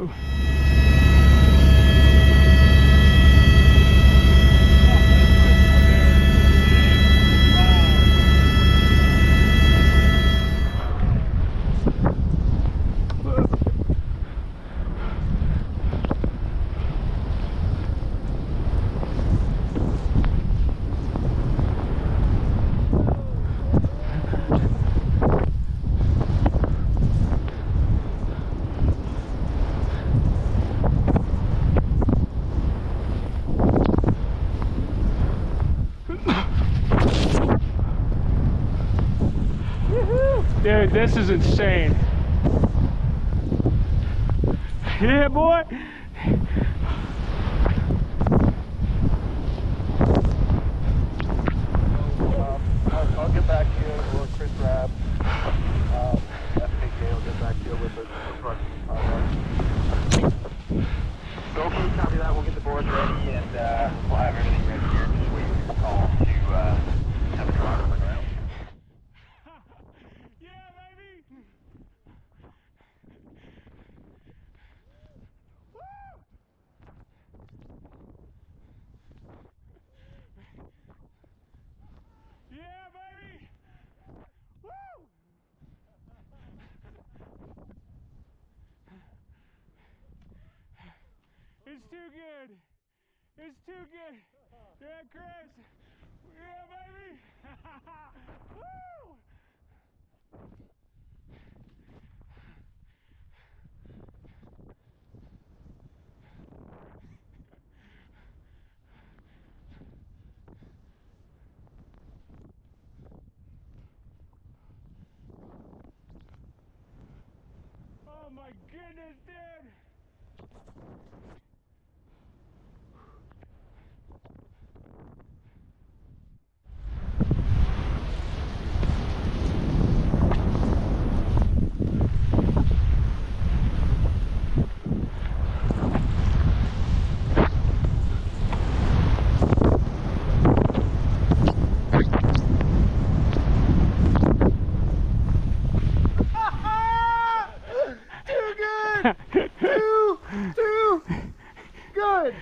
go. Dude, this is insane. Yeah, boy. good. It's too good. Yeah, Chris. Yeah, baby. Woo! Oh my goodness, dude! good.